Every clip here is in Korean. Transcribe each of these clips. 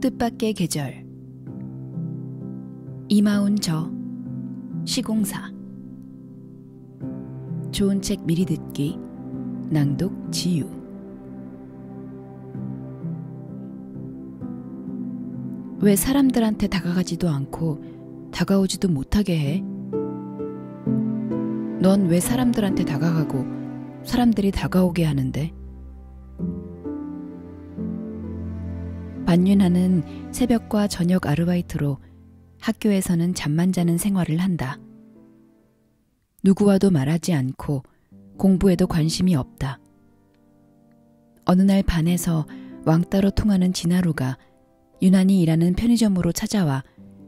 뜻밖의 계절 이마운 저 시공사 좋은 책 미리 듣기 낭독 지유 왜 사람들한테 다가가지도 않고 다가오지도 못하게 해? 넌 왜 사람들한테 다가가고 사람들이 다가오게 하는데? 반윤하는 새벽과 저녁 아르바이트로 학교에서는 잠만 자는 생활을 한다. 누구와도 말하지 않고 공부에도 관심이 없다. 어느 날 반에서 왕따로 통하는 진하루가 유난히 일하는 편의점으로 찾아와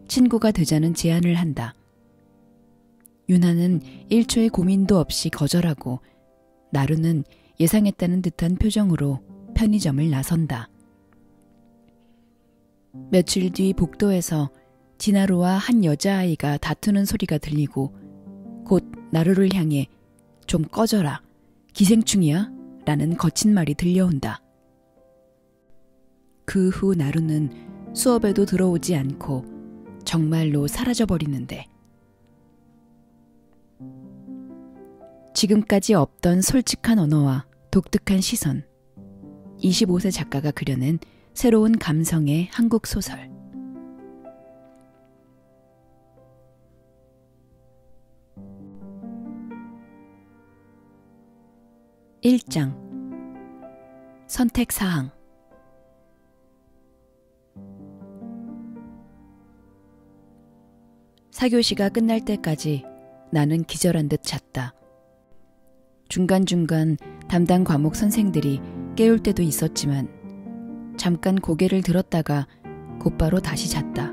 친구가 되자는 제안을 한다. 유나는 1초의 고민도 없이 거절하고 나루는 예상했다는 듯한 표정으로 편의점을 나선다. 며칠 뒤 복도에서 진하루와 한 여자아이가 다투는 소리가 들리고 곧 나루를 향해 좀 꺼져라. 기생충이야? 라는 거친 말이 들려온다. 그 후 나루는 수업에도 들어오지 않고 정말로 사라져버리는데 지금까지 없던 솔직한 언어와 독특한 시선 25세 작가가 그려낸 새로운 감성의 한국 소설. (1장) 선택 사항 사교시가 끝날 때까지 나는 기절한 듯 잤다. 중간중간 담당 과목 선생들이 깨울 때도 있었지만 잠깐 고개를 들었다가 곧바로 다시 잤다.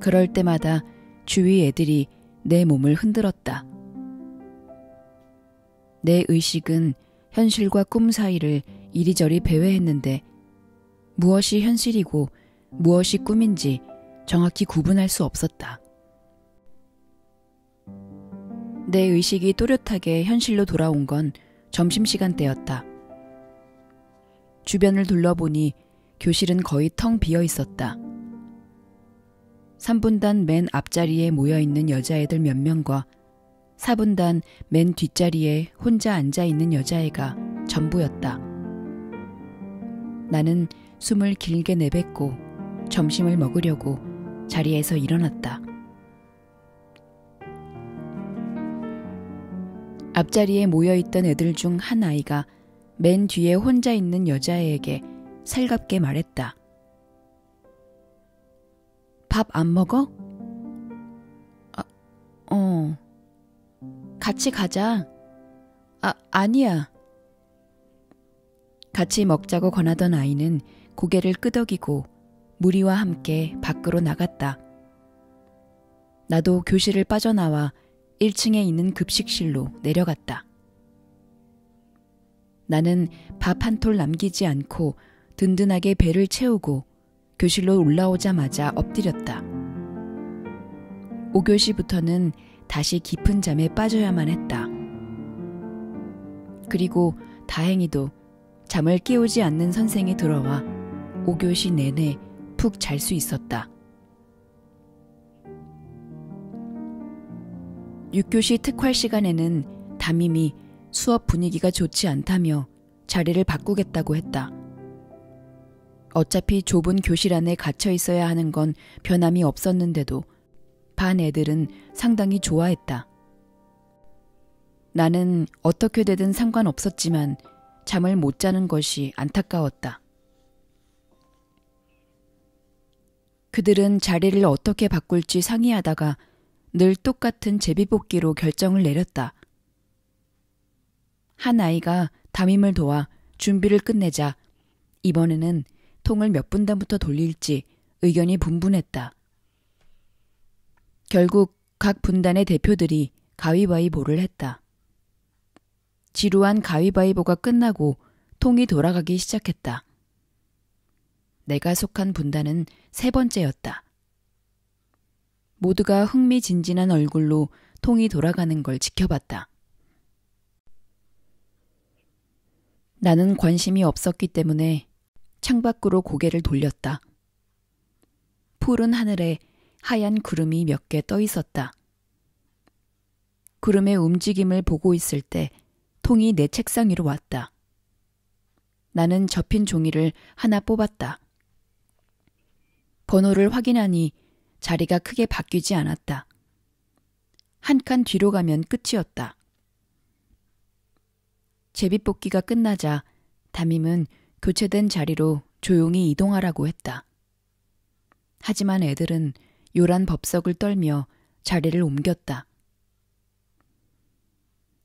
그럴 때마다 주위 애들이 내 몸을 흔들었다. 내 의식은 현실과 꿈 사이를 이리저리 배회했는데 무엇이 현실이고 무엇이 꿈인지 정확히 구분할 수 없었다. 내 의식이 또렷하게 현실로 돌아온 건 점심시간 때였다. 주변을 둘러보니 교실은 거의 텅 비어 있었다. 3분단 맨 앞자리에 모여 있는 여자애들 몇 명과 4분단 맨 뒷자리에 혼자 앉아 있는 여자애가 전부였다. 나는 숨을 길게 내뱉고 점심을 먹으려고 자리에서 일어났다. 앞자리에 모여 있던 애들 중 한 아이가 맨 뒤에 혼자 있는 여자애에게 살갑게 말했다. 밥 안 먹어? 아, 어. 같이 가자. 아, 아니야. 같이 먹자고 권하던 아이는 고개를 끄덕이고 무리와 함께 밖으로 나갔다. 나도 교실을 빠져나와 1층에 있는 급식실로 내려갔다. 나는 밥 한 톨 남기지 않고 든든하게 배를 채우고 교실로 올라오자마자 엎드렸다. 5교시부터는 다시 깊은 잠에 빠져야만 했다. 그리고 다행히도 잠을 깨우지 않는 선생이 들어와 5교시 내내 푹 잘 수 있었다. 6교시 특활 시간에는 담임이 수업 분위기가 좋지 않다며 자리를 바꾸겠다고 했다. 어차피 좁은 교실 안에 갇혀 있어야 하는 건 변함이 없었는데도 반 애들은 상당히 좋아했다. 나는 어떻게 되든 상관없었지만 잠을 못 자는 것이 안타까웠다. 그들은 자리를 어떻게 바꿀지 상의하다가 늘 똑같은 제비뽑기로 결정을 내렸다. 한 아이가 담임을 도와 준비를 끝내자 이번에는 통을 몇 분단부터 돌릴지 의견이 분분했다. 결국 각 분단의 대표들이 가위바위보를 했다. 지루한 가위바위보가 끝나고 통이 돌아가기 시작했다. 내가 속한 분단은 세 번째였다. 모두가 흥미진진한 얼굴로 통이 돌아가는 걸 지켜봤다. 나는 관심이 없었기 때문에 창밖으로 고개를 돌렸다. 푸른 하늘에 하얀 구름이 몇 개 떠 있었다. 구름의 움직임을 보고 있을 때 통이 내 책상 위로 왔다. 나는 접힌 종이를 하나 뽑았다. 번호를 확인하니 자리가 크게 바뀌지 않았다. 한 칸 뒤로 가면 끝이었다. 제비뽑기가 끝나자 담임은 교체된 자리로 조용히 이동하라고 했다. 하지만 애들은 요란 법석을 떨며 자리를 옮겼다.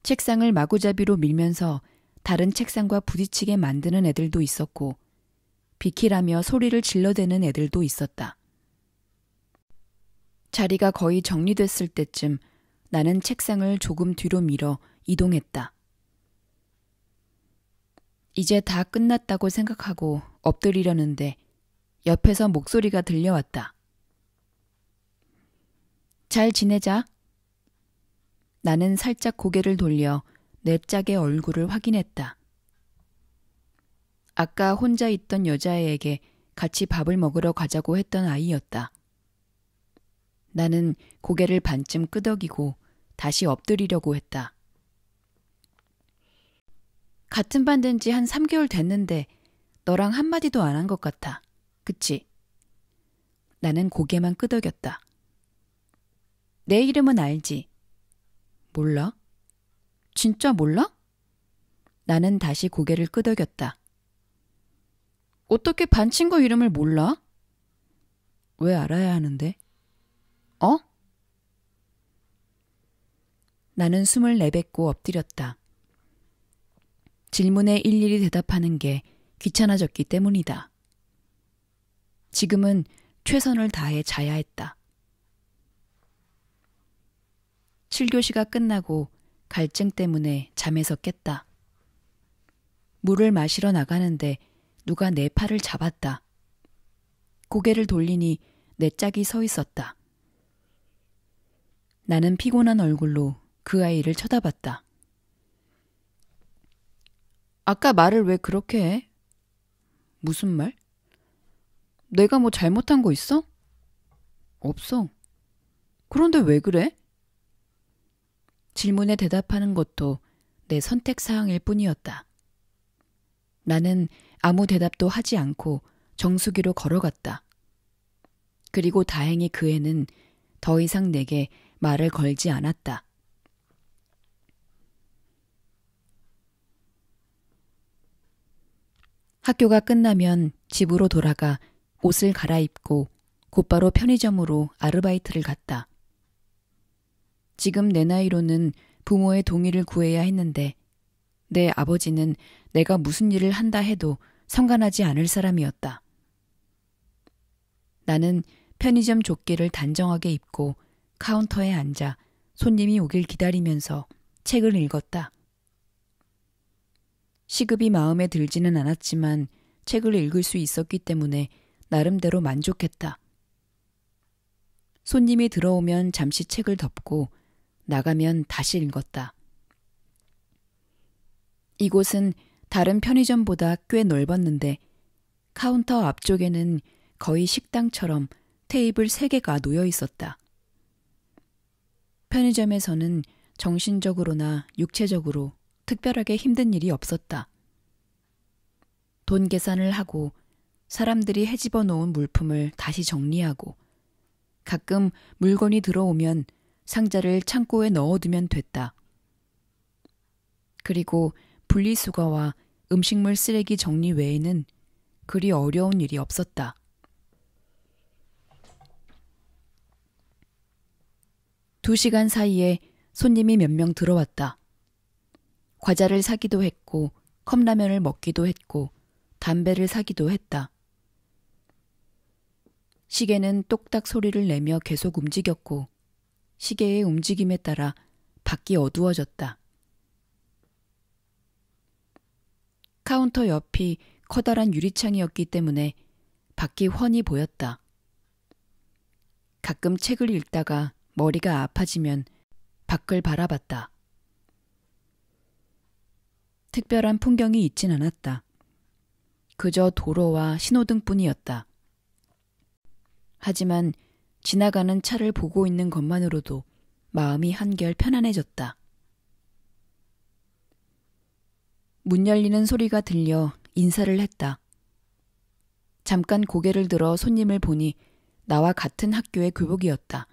책상을 마구잡이로 밀면서 다른 책상과 부딪히게 만드는 애들도 있었고, 비키라며 소리를 질러대는 애들도 있었다. 자리가 거의 정리됐을 때쯤 나는 책상을 조금 뒤로 밀어 이동했다. 이제 다 끝났다고 생각하고 엎드리려는데 옆에서 목소리가 들려왔다. 잘 지내자. 나는 살짝 고개를 돌려 내 짝의 얼굴을 확인했다. 아까 혼자 있던 여자애에게 같이 밥을 먹으러 가자고 했던 아이였다. 나는 고개를 반쯤 끄덕이고 다시 엎드리려고 했다. 같은 반 된 지 한 3개월 됐는데 너랑 한마디도 안 한 것 같아. 그치? 나는 고개만 끄덕였다. 내 이름은 알지? 몰라? 진짜 몰라? 나는 다시 고개를 끄덕였다. 어떻게 반 친구 이름을 몰라? 왜 알아야 하는데? 어? 나는 숨을 내뱉고 엎드렸다. 질문에 일일이 대답하는 게 귀찮아졌기 때문이다. 지금은 최선을 다해 자야 했다. 7교시가 끝나고 갈증 때문에 잠에서 깼다. 물을 마시러 나가는데 누가 내 팔을 잡았다. 고개를 돌리니 내 짝이 서 있었다. 나는 피곤한 얼굴로 그 아이를 쳐다봤다. 아까 말을 왜 그렇게 해? 무슨 말? 내가 뭐 잘못한 거 있어? 없어. 그런데 왜 그래? 질문에 대답하는 것도 내 선택 사항일 뿐이었다. 나는 아무 대답도 하지 않고 정수기로 걸어갔다. 그리고 다행히 그 애는 더 이상 내게 말을 걸지 않았다. 학교가 끝나면 집으로 돌아가 옷을 갈아입고 곧바로 편의점으로 아르바이트를 갔다. 지금 내 나이로는 부모의 동의를 구해야 했는데 내 아버지는 내가 무슨 일을 한다 해도 상관하지 않을 사람이었다. 나는 편의점 조끼를 단정하게 입고 카운터에 앉아 손님이 오길 기다리면서 책을 읽었다. 시급이 마음에 들지는 않았지만 책을 읽을 수 있었기 때문에 나름대로 만족했다. 손님이 들어오면 잠시 책을 덮고 나가면 다시 읽었다. 이곳은 다른 편의점보다 꽤 넓었는데 카운터 앞쪽에는 거의 식당처럼 테이블 3개가 놓여 있었다. 편의점에서는 정신적으로나 육체적으로 특별하게 힘든 일이 없었다. 돈 계산을 하고 사람들이 해집어 놓은 물품을 다시 정리하고 가끔 물건이 들어오면 상자를 창고에 넣어두면 됐다. 그리고 분리수거와 음식물 쓰레기 정리 외에는 그리 어려운 일이 없었다. 두 시간 사이에 손님이 몇 명 들어왔다. 과자를 사기도 했고 컵라면을 먹기도 했고 담배를 사기도 했다. 시계는 똑딱 소리를 내며 계속 움직였고 시계의 움직임에 따라 밖이 어두워졌다. 카운터 옆이 커다란 유리창이었기 때문에 밖이 훤히 보였다. 가끔 책을 읽다가 머리가 아파지면 밖을 바라봤다. 특별한 풍경이 있진 않았다. 그저 도로와 신호등뿐이었다. 하지만 지나가는 차를 보고 있는 것만으로도 마음이 한결 편안해졌다. 문 열리는 소리가 들려 인사를 했다. 잠깐 고개를 들어 손님을 보니 나와 같은 학교의 교복이었다.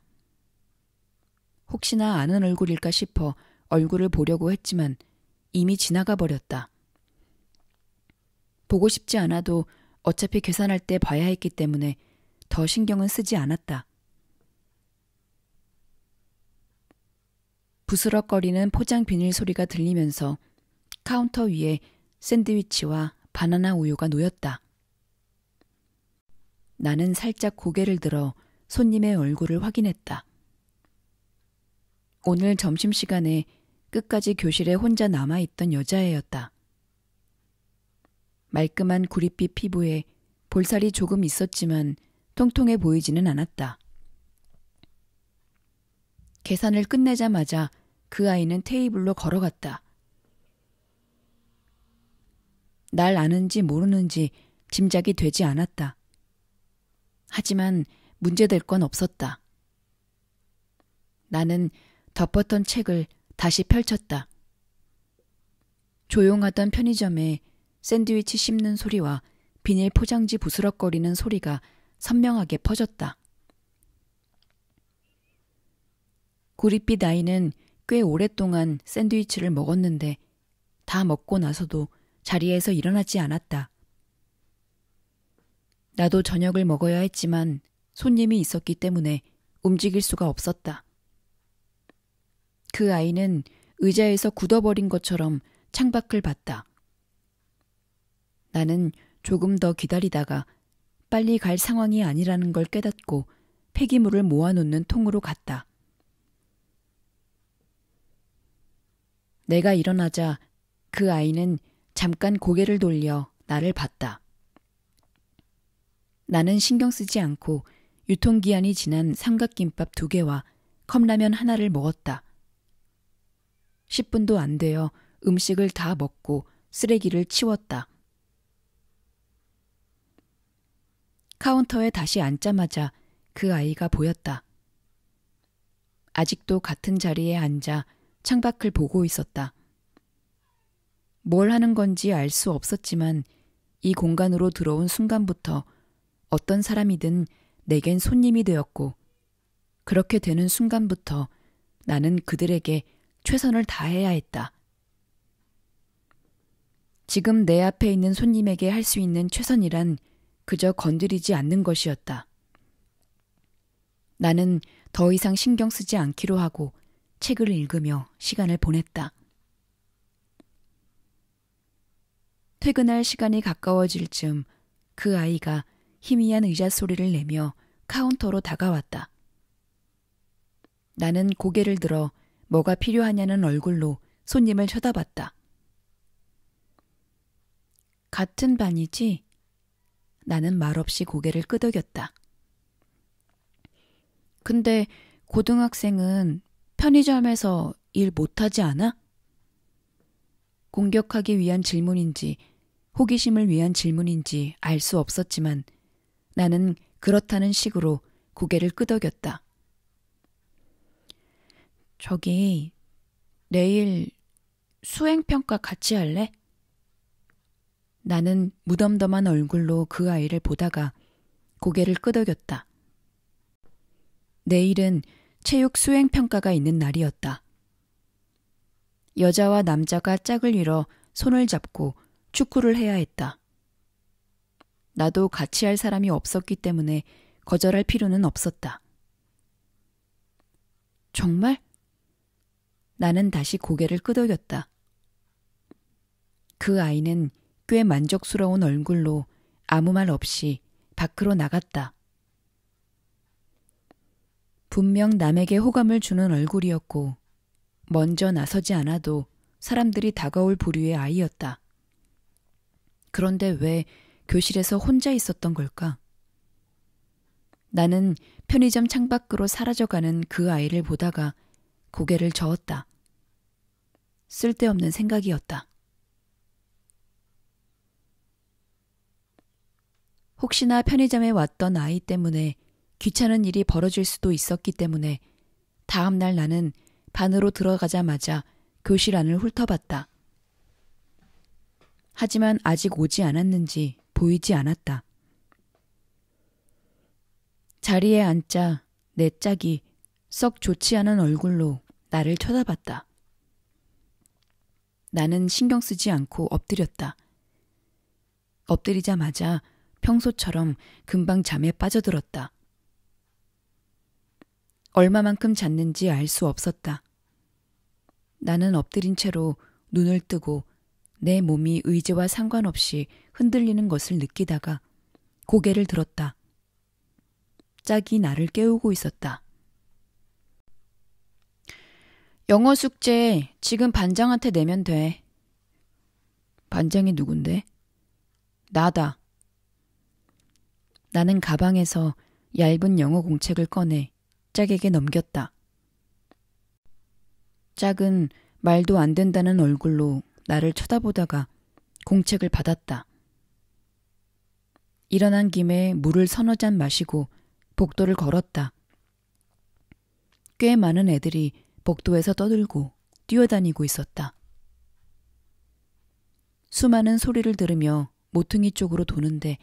혹시나 아는 얼굴일까 싶어 얼굴을 보려고 했지만 이미 지나가 버렸다. 보고 싶지 않아도 어차피 계산할 때 봐야 했기 때문에 더 신경은 쓰지 않았다. 부스럭거리는 포장 비닐 소리가 들리면서 카운터 위에 샌드위치와 바나나 우유가 놓였다. 나는 살짝 고개를 들어 손님의 얼굴을 확인했다. 오늘 점심시간에 끝까지 교실에 혼자 남아있던 여자애였다. 말끔한 구릿빛 피부에 볼살이 조금 있었지만 통통해 보이지는 않았다. 계산을 끝내자마자 그 아이는 테이블로 걸어갔다. 날 아는지 모르는지 짐작이 되지 않았다. 하지만 문제될 건 없었다. 나는 덮었던 책을 다시 펼쳤다. 조용하던 편의점에 샌드위치 씹는 소리와 비닐 포장지 부스럭거리는 소리가 선명하게 퍼졌다. 구릿빛 아이는 꽤 오랫동안 샌드위치를 먹었는데 다 먹고 나서도 자리에서 일어나지 않았다. 나도 저녁을 먹어야 했지만 손님이 있었기 때문에 움직일 수가 없었다. 그 아이는 의자에서 굳어버린 것처럼 창밖을 봤다. 나는 조금 더 기다리다가 빨리 갈 상황이 아니라는 걸 깨닫고 폐기물을 모아놓는 통으로 갔다. 내가 일어나자 그 아이는 잠깐 고개를 돌려 나를 봤다. 나는 신경 쓰지 않고 유통기한이 지난 삼각김밥 두 개와 컵라면 하나를 먹었다. 10분도 안 되어 음식을 다 먹고 쓰레기를 치웠다. 카운터에 다시 앉자마자 그 아이가 보였다. 아직도 같은 자리에 앉아 창밖을 보고 있었다. 뭘 하는 건지 알 수 없었지만 이 공간으로 들어온 순간부터 어떤 사람이든 내겐 손님이 되었고 그렇게 되는 순간부터 나는 그들에게 최선을 다해야 했다. 지금 내 앞에 있는 손님에게 할 수 있는 최선이란 그저 건드리지 않는 것이었다. 나는 더 이상 신경 쓰지 않기로 하고 책을 읽으며 시간을 보냈다. 퇴근할 시간이 가까워질 즈음 그 아이가 희미한 의자 소리를 내며 카운터로 다가왔다. 나는 고개를 들어 뭐가 필요하냐는 얼굴로 손님을 쳐다봤다. 같은 반이지? 나는 말없이 고개를 끄덕였다. 근데 고등학생은 편의점에서 일 못하지 않아? 공격하기 위한 질문인지 호기심을 위한 질문인지 알 수 없었지만 나는 그렇다는 식으로 고개를 끄덕였다. 저기, 내일 수행평가 같이 할래? 나는 무덤덤한 얼굴로 그 아이를 보다가 고개를 끄덕였다. 내일은 체육 수행평가가 있는 날이었다. 여자와 남자가 짝을 이뤄 손을 잡고 축구를 해야 했다. 나도 같이 할 사람이 없었기 때문에 거절할 필요는 없었다. 정말? 나는 다시 고개를 끄덕였다. 그 아이는 꽤 만족스러운 얼굴로 아무 말 없이 밖으로 나갔다. 분명 남에게 호감을 주는 얼굴이었고, 먼저 나서지 않아도 사람들이 다가올 부류의 아이였다. 그런데 왜 교실에서 혼자 있었던 걸까? 나는 편의점 창밖으로 사라져가는 그 아이를 보다가 고개를 저었다. 쓸데없는 생각이었다. 혹시나 편의점에 왔던 아이 때문에 귀찮은 일이 벌어질 수도 있었기 때문에 다음 날 나는 반으로 들어가자마자 교실 안을 훑어봤다. 하지만 아직 오지 않았는지 보이지 않았다. 자리에 앉자 내 짝이 썩 좋지 않은 얼굴로 나를 쳐다봤다. 나는 신경 쓰지 않고 엎드렸다. 엎드리자마자 평소처럼 금방 잠에 빠져들었다. 얼마만큼 잤는지 알 수 없었다. 나는 엎드린 채로 눈을 뜨고 내 몸이 의지와 상관없이 흔들리는 것을 느끼다가 고개를 들었다. 짝이 나를 깨우고 있었다. 영어 숙제 지금 반장한테 내면 돼. 반장이 누군데? 나다. 나는 가방에서 얇은 영어 공책을 꺼내 짝에게 넘겼다. 짝은 말도 안 된다는 얼굴로 나를 쳐다보다가 공책을 받았다. 일어난 김에 물을 서너 잔 마시고 복도를 걸었다. 꽤 많은 애들이 복도에서 떠들고 뛰어다니고 있었다. 수많은 소리를 들으며 모퉁이 쪽으로 도는데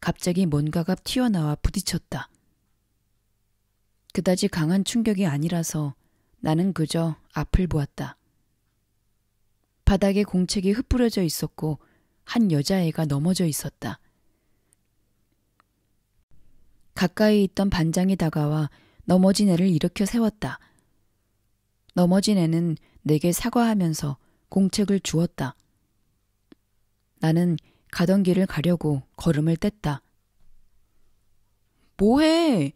갑자기 뭔가가 튀어나와 부딪혔다. 그다지 강한 충격이 아니라서 나는 그저 앞을 보았다. 바닥에 공책이 흩뿌려져 있었고 한 여자애가 넘어져 있었다. 가까이 있던 반장이 다가와 넘어진 애를 일으켜 세웠다. 넘어진 애는 내게 사과하면서 공책을 주었다. 나는 가던 길을 가려고 걸음을 뗐다. 뭐해?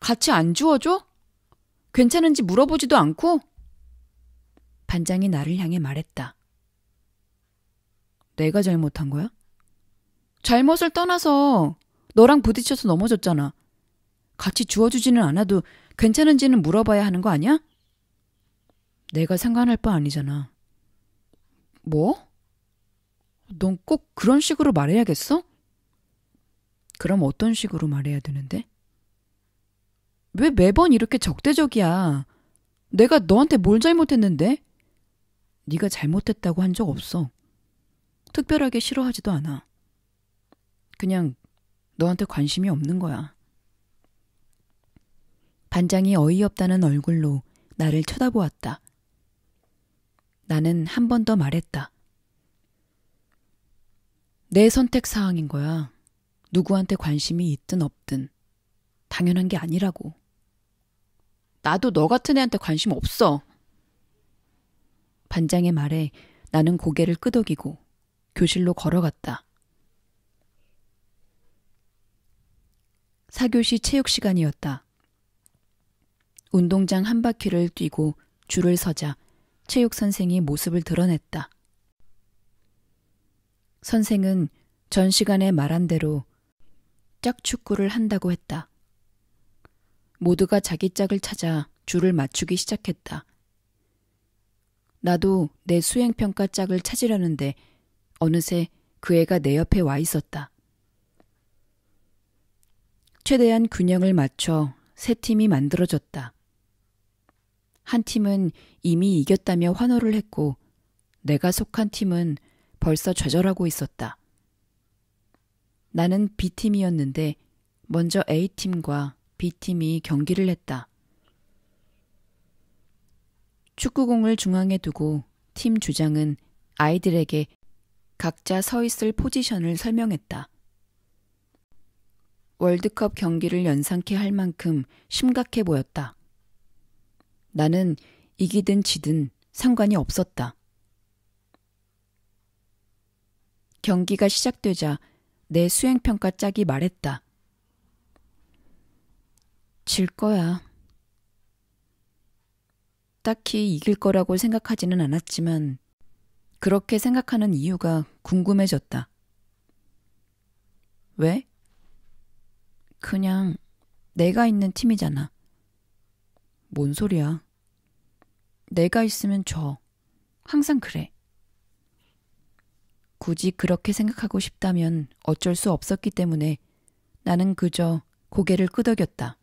같이 안 주워줘? 괜찮은지 물어보지도 않고? 반장이 나를 향해 말했다. 내가 잘못한 거야? 잘못을 떠나서 너랑 부딪혀서 넘어졌잖아. 같이 주워주지는 않아도 괜찮은지는 물어봐야 하는 거 아니야? 내가 상관할 바 아니잖아. 뭐? 넌 꼭 그런 식으로 말해야겠어? 그럼 어떤 식으로 말해야 되는데? 왜 매번 이렇게 적대적이야? 내가 너한테 뭘 잘못했는데? 네가 잘못했다고 한 적 없어. 특별하게 싫어하지도 않아. 그냥 너한테 관심이 없는 거야. 반장이 어이없다는 얼굴로 나를 쳐다보았다. 나는 한 번 더 말했다. 내 선택 사항인 거야. 누구한테 관심이 있든 없든. 당연한 게 아니라고. 나도 너 같은 애한테 관심 없어. 반장의 말에 나는 고개를 끄덕이고 교실로 걸어갔다. 사교시 체육 시간이었다. 운동장 한 바퀴를 뛰고 줄을 서자 체육 선생이 모습을 드러냈다. 선생은 전 시간에 말한 대로 짝축구를 한다고 했다. 모두가 자기 짝을 찾아 줄을 맞추기 시작했다. 나도 내 수행평가 짝을 찾으려는데 어느새 그 애가 내 옆에 와 있었다. 최대한 균형을 맞춰 세 팀이 만들어졌다. 한 팀은 이미 이겼다며 환호를 했고 내가 속한 팀은 벌써 좌절하고 있었다. 나는 B팀이었는데 먼저 A팀과 B팀이 경기를 했다. 축구공을 중앙에 두고 팀 주장은 아이들에게 각자 서 있을 포지션을 설명했다. 월드컵 경기를 연상케 할 만큼 심각해 보였다. 나는 이기든 지든 상관이 없었다. 경기가 시작되자 내 수행평가 짝이 말했다. 질 거야. 딱히 이길 거라고 생각하지는 않았지만 그렇게 생각하는 이유가 궁금해졌다. 왜? 그냥 내가 있는 팀이잖아. 뭔 소리야. 내가 있으면 져. 항상 그래. 굳이 그렇게 생각하고 싶다면 어쩔 수 없었기 때문에 나는 그저 고개를 끄덕였다.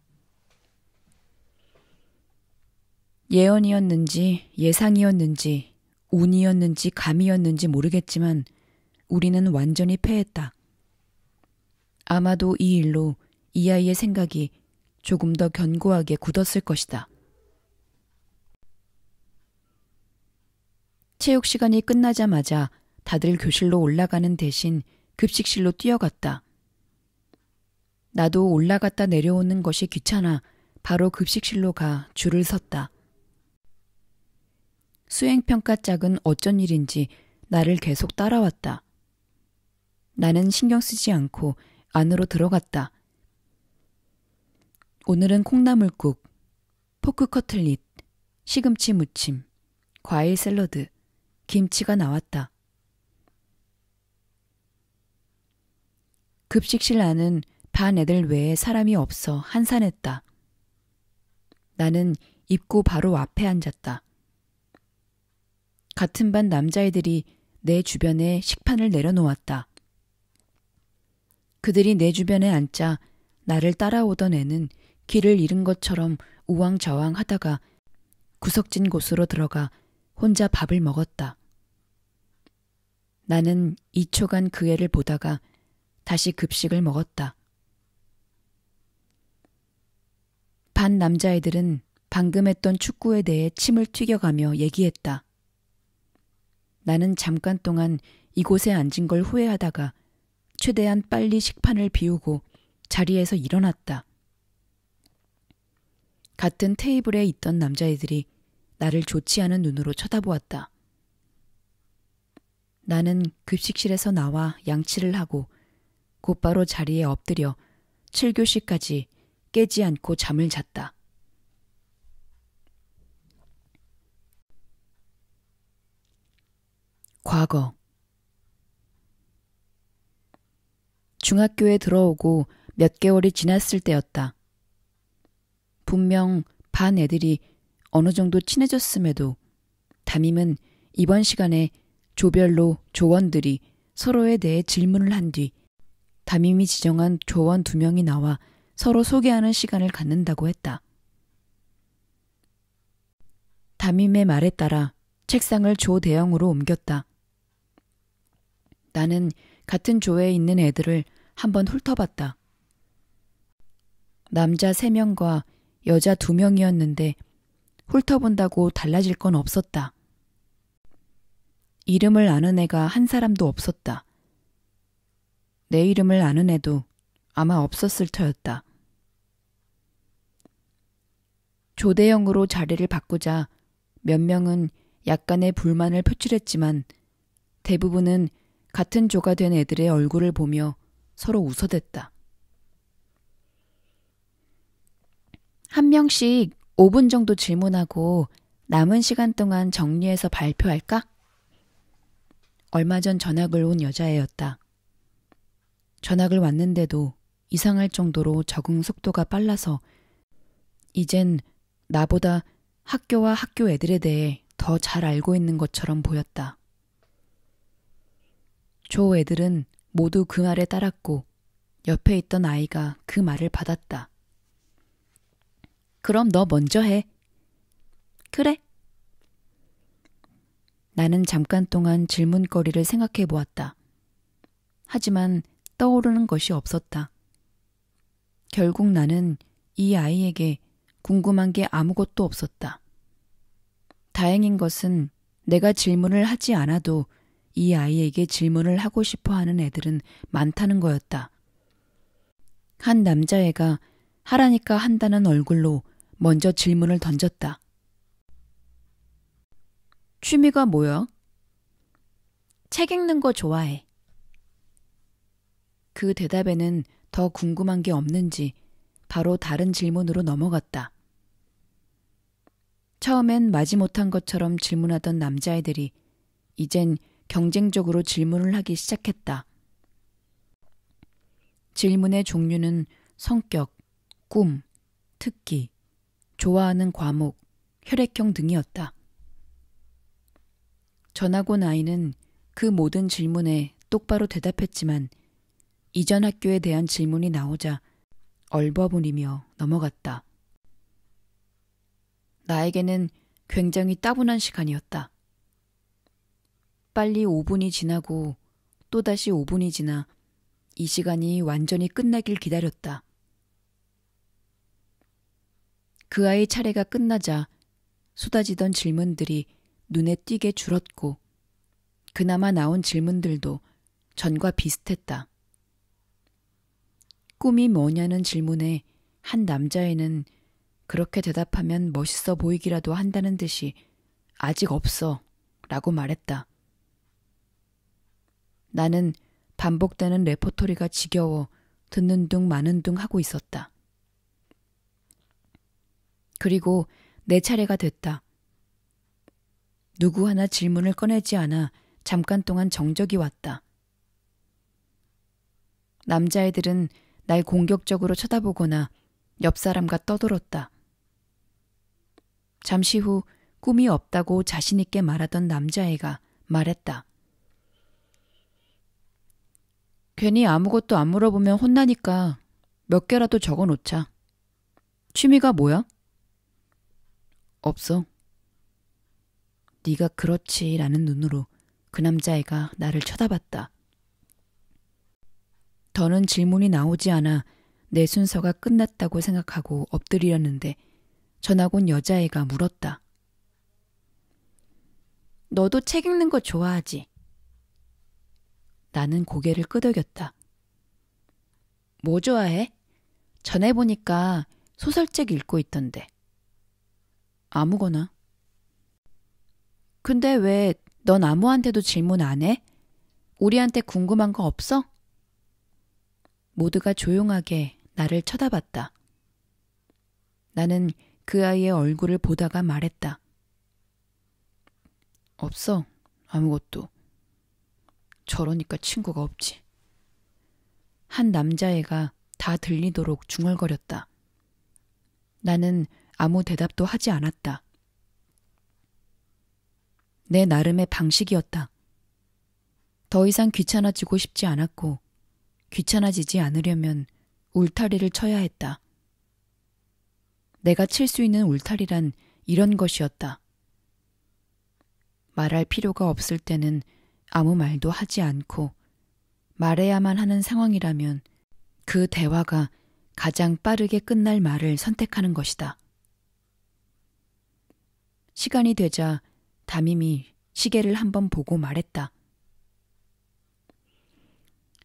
예언이었는지 예상이었는지 운이었는지 감이었는지 모르겠지만 우리는 완전히 패했다. 아마도 이 일로 이 아이의 생각이 조금 더 견고하게 굳었을 것이다. 체육 시간이 끝나자마자 다들 교실로 올라가는 대신 급식실로 뛰어갔다. 나도 올라갔다 내려오는 것이 귀찮아 바로 급식실로 가 줄을 섰다. 수행평가 짝은 어쩐 일인지 나를 계속 따라왔다. 나는 신경 쓰지 않고 안으로 들어갔다. 오늘은 콩나물국, 포크 커틀릿, 시금치 무침, 과일 샐러드, 김치가 나왔다. 급식실 안은 반 애들 외에 사람이 없어 한산했다. 나는 입구 바로 앞에 앉았다. 같은 반 남자애들이 내 주변에 식판을 내려놓았다. 그들이 내 주변에 앉자 나를 따라오던 애는 길을 잃은 것처럼 우왕좌왕 하다가 구석진 곳으로 들어가 혼자 밥을 먹었다. 나는 2초간 그 애를 보다가 다시 급식을 먹었다. 반 남자애들은 방금 했던 축구에 대해 침을 튀겨가며 얘기했다. 나는 잠깐 동안 이곳에 앉은 걸 후회하다가 최대한 빨리 식판을 비우고 자리에서 일어났다. 같은 테이블에 있던 남자애들이 나를 좋지 않은 눈으로 쳐다보았다. 나는 급식실에서 나와 양치를 하고 곧바로 자리에 엎드려 7교시까지 깨지 않고 잠을 잤다. 과거 중학교에 들어오고 몇 개월이 지났을 때였다. 분명 반 애들이 어느 정도 친해졌음에도 담임은 이번 시간에 조별로 조원들이 서로에 대해 질문을 한 뒤 담임이 지정한 조원 두 명이 나와 서로 소개하는 시간을 갖는다고 했다. 담임의 말에 따라 책상을 조 대형으로 옮겼다. 나는 같은 조에 있는 애들을 한번 훑어봤다. 남자 세명과 여자 두명이었는데 훑어본다고 달라질 건 없었다. 이름을 아는 애가 한 사람도 없었다. 내 이름을 아는 애도 아마 없었을 터였다. 조대형으로 자리를 바꾸자 몇 명은 약간의 불만을 표출했지만 대부분은 같은 조가 된 애들의 얼굴을 보며 서로 웃어댔다. 한 명씩 5분 정도 질문하고 남은 시간 동안 정리해서 발표할까? 얼마 전 전학을 온 여자애였다. 전학을 왔는데도 이상할 정도로 적응 속도가 빨라서 이젠 나보다 학교와 학교 애들에 대해 더 잘 알고 있는 것처럼 보였다. 조 애들은 모두 그 말에 따랐고 옆에 있던 아이가 그 말을 받았다. 그럼 너 먼저 해. 그래. 나는 잠깐 동안 질문거리를 생각해 보았다. 하지만 떠오르는 것이 없었다. 결국 나는 이 아이에게 궁금한 게 아무것도 없었다. 다행인 것은 내가 질문을 하지 않아도 이 아이에게 질문을 하고 싶어 하는 애들은 많다는 거였다. 한 남자애가 하라니까 한다는 얼굴로 먼저 질문을 던졌다. 취미가 뭐야? 책 읽는 거 좋아해. 그 대답에는 더 궁금한 게 없는지 바로 다른 질문으로 넘어갔다. 처음엔 마지 못한 것처럼 질문하던 남자애들이 이젠 경쟁적으로 질문을 하기 시작했다. 질문의 종류는 성격, 꿈, 특기, 좋아하는 과목, 혈액형 등이었다. 전하고 나이는 그 모든 질문에 똑바로 대답했지만 이전 학교에 대한 질문이 나오자 얼버무리며 넘어갔다. 나에게는 굉장히 따분한 시간이었다. 빨리 5분이 지나고 또다시 5분이 지나 이 시간이 완전히 끝나길 기다렸다. 그 아이 차례가 끝나자 쏟아지던 질문들이 눈에 띄게 줄었고 그나마 나온 질문들도 전과 비슷했다. 꿈이 뭐냐는 질문에 한 남자애는 그렇게 대답하면 멋있어 보이기라도 한다는 듯이 아직 없어 라고 말했다. 나는 반복되는 레포토리가 지겨워 듣는 둥 마는 둥 하고 있었다. 그리고 내 차례가 됐다. 누구 하나 질문을 꺼내지 않아 잠깐 동안 정적이 왔다. 남자애들은 날 공격적으로 쳐다보거나 옆 사람과 떠들었다. 잠시 후 꿈이 없다고 자신있게 말하던 남자애가 말했다. 괜히 아무것도 안 물어보면 혼나니까 몇 개라도 적어 놓자. 취미가 뭐야? 없어. 네가 그렇지라는 눈으로 그 남자애가 나를 쳐다봤다. 더는 질문이 나오지 않아 내 순서가 끝났다고 생각하고 엎드리려는데 전학 온 여자애가 물었다. 너도 책 읽는 거 좋아하지? 나는 고개를 끄덕였다. 뭐 좋아해? 전에 보니까 소설책 읽고 있던데. 아무거나. 근데 왜 넌 아무한테도 질문 안 해? 우리한테 궁금한 거 없어? 모두가 조용하게 나를 쳐다봤다. 나는 그 아이의 얼굴을 보다가 말했다. 없어. 아무것도. 저러니까 친구가 없지. 한 남자애가 다 들리도록 중얼거렸다. 나는 아무 대답도 하지 않았다. 내 나름의 방식이었다. 더 이상 귀찮아지고 싶지 않았고, 귀찮아지지 않으려면 울타리를 쳐야 했다. 내가 칠 수 있는 울타리란 이런 것이었다. 말할 필요가 없을 때는 아무 말도 하지 않고 말해야만 하는 상황이라면 그 대화가 가장 빠르게 끝날 말을 선택하는 것이다. 시간이 되자 담임이 시계를 한번 보고 말했다.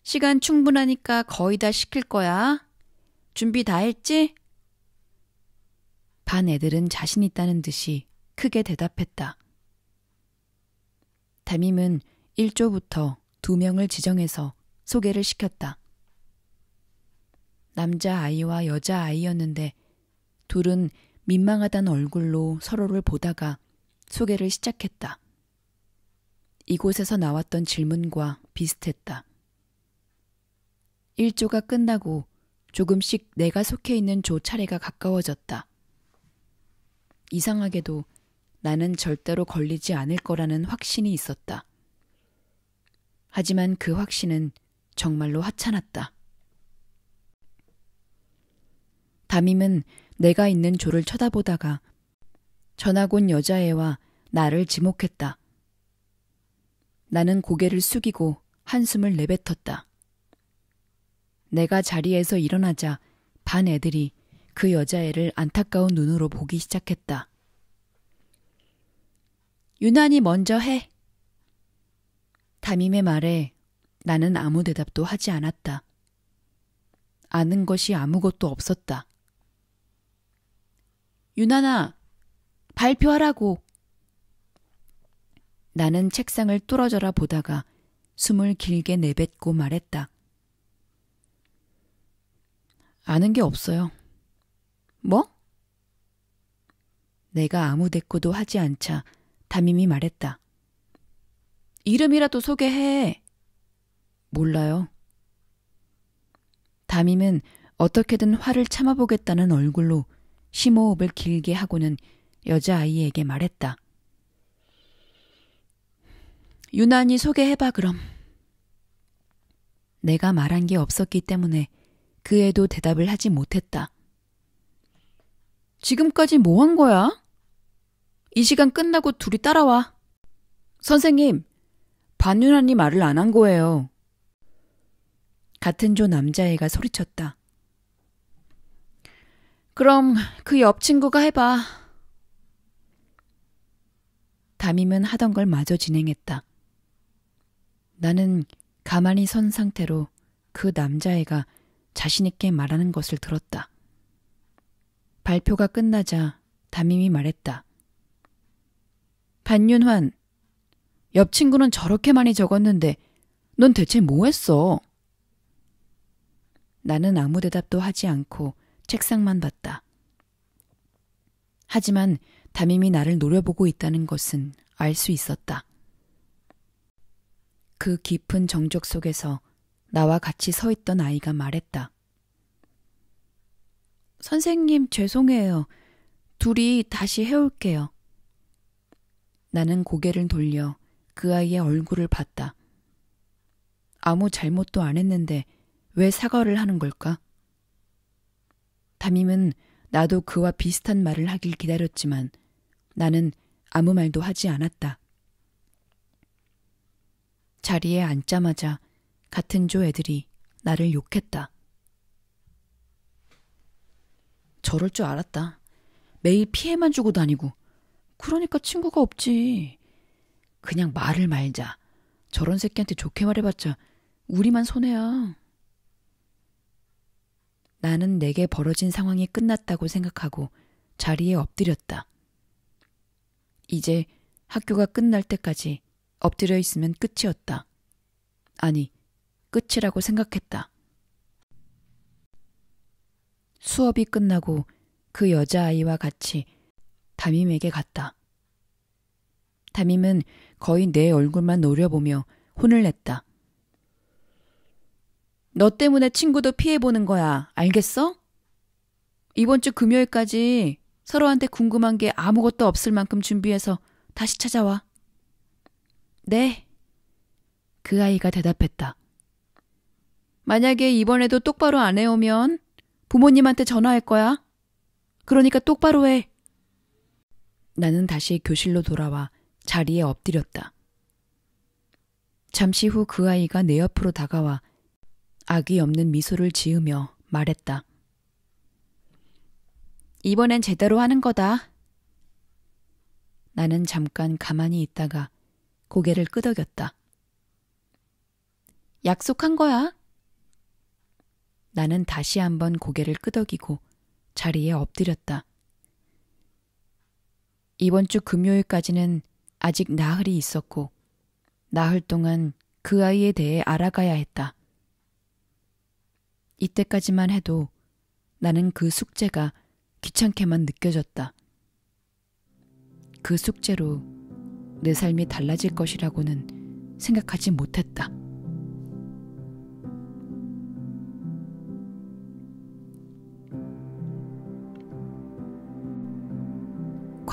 시간 충분하니까 거의 다 시킬 거야. 준비 다 했지? 반 애들은 자신 있다는 듯이 크게 대답했다. 담임은 1조부터 두 명을 지정해서 소개를 시켰다. 남자 아이와 여자 아이였는데 둘은 민망하다는 얼굴로 서로를 보다가 소개를 시작했다. 이곳에서 나왔던 질문과 비슷했다. 1조가 끝나고 조금씩 내가 속해 있는 조 차례가 가까워졌다. 이상하게도 나는 절대로 걸리지 않을 거라는 확신이 있었다. 하지만 그 확신은 정말로 하찮았다. 담임은 내가 있는 조를 쳐다보다가 전학 온 여자애와 나를 지목했다. 나는 고개를 숙이고 한숨을 내뱉었다. 내가 자리에서 일어나자 반 애들이 그 여자애를 안타까운 눈으로 보기 시작했다. 유난히 먼저 해. 담임의 말에 나는 아무 대답도 하지 않았다. 아는 것이 아무것도 없었다. 유나나, 발표하라고. 나는 책상을 뚫어져라 보다가 숨을 길게 내뱉고 말했다. 아는 게 없어요. 뭐? 내가 아무 대꾸도 하지 않자 담임이 말했다. 이름이라도 소개해. 몰라요. 담임은 어떻게든 화를 참아보겠다는 얼굴로 심호흡을 길게 하고는 여자아이에게 말했다. 유난히 소개해봐, 그럼. 내가 말한 게 없었기 때문에 그 애도 대답을 하지 못했다. 지금까지 뭐 한 거야? 이 시간 끝나고 둘이 따라와. 선생님, 반윤아님 말을 안 한 거예요. 같은 조 남자애가 소리쳤다. 그럼 그 옆 친구가 해봐. 담임은 하던 걸 마저 진행했다. 나는 가만히 선 상태로 그 남자애가 자신있게 말하는 것을 들었다. 발표가 끝나자 담임이 말했다. 반윤환, 옆 친구는 저렇게 많이 적었는데 넌 대체 뭐 했어? 나는 아무 대답도 하지 않고 책상만 봤다. 하지만 담임이 나를 노려보고 있다는 것은 알 수 있었다. 그 깊은 정적 속에서 나와 같이 서 있던 아이가 말했다. 선생님, 죄송해요. 둘이 다시 해올게요. 나는 고개를 돌려 그 아이의 얼굴을 봤다. 아무 잘못도 안 했는데 왜 사과를 하는 걸까? 담임은 나도 그와 비슷한 말을 하길 기다렸지만 나는 아무 말도 하지 않았다. 자리에 앉자마자 같은 조 애들이 나를 욕했다. 저럴 줄 알았다. 매일 피해만 주고 다니고. 그러니까 친구가 없지. 그냥 말을 말자. 저런 새끼한테 좋게 말해봤자 우리만 손해야. 나는 내게 벌어진 상황이 끝났다고 생각하고 자리에 엎드렸다. 이제 학교가 끝날 때까지 엎드려 있으면 끝이었다. 아니, 끝이라고 생각했다. 수업이 끝나고 그 여자아이와 같이 담임에게 갔다. 담임은 거의 내 얼굴만 노려보며 혼을 냈다. 너 때문에 친구도 피해보는 거야. 알겠어? 이번 주 금요일까지 서로한테 궁금한 게 아무것도 없을 만큼 준비해서 다시 찾아와. 네. 그 아이가 대답했다. 만약에 이번에도 똑바로 안 해오면 부모님한테 전화할 거야. 그러니까 똑바로 해. 나는 다시 교실로 돌아와 자리에 엎드렸다. 잠시 후 그 아이가 내 옆으로 다가와 악이 없는 미소를 지으며 말했다. 이번엔 제대로 하는 거다. 나는 잠깐 가만히 있다가 고개를 끄덕였다. 약속한 거야. 나는 다시 한번 고개를 끄덕이고 자리에 엎드렸다. 이번 주 금요일까지는 아직 나흘이 있었고, 나흘 동안 그 아이에 대해 알아가야 했다. 이때까지만 해도 나는 그 숙제가 귀찮게만 느껴졌다. 그 숙제로 내 삶이 달라질 것이라고는 생각하지 못했다.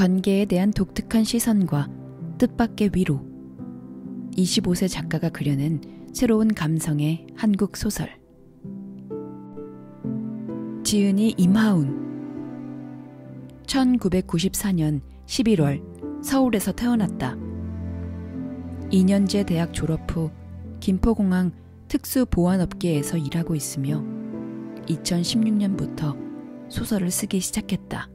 관계에 대한 독특한 시선과 뜻밖의 위로. 25세 작가가 그려낸 새로운 감성의 한국 소설. 지은이 임하운 1994년 11월 서울에서 태어났다. 2년제 대학 졸업 후 김포공항 특수보안업계에서 일하고 있으며 2016년부터 소설을 쓰기 시작했다.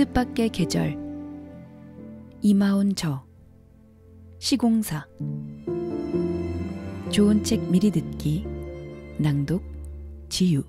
뜻밖의 계절. 이마온 저. 시공사. 좋은 책 미리 듣기. 낭독 지유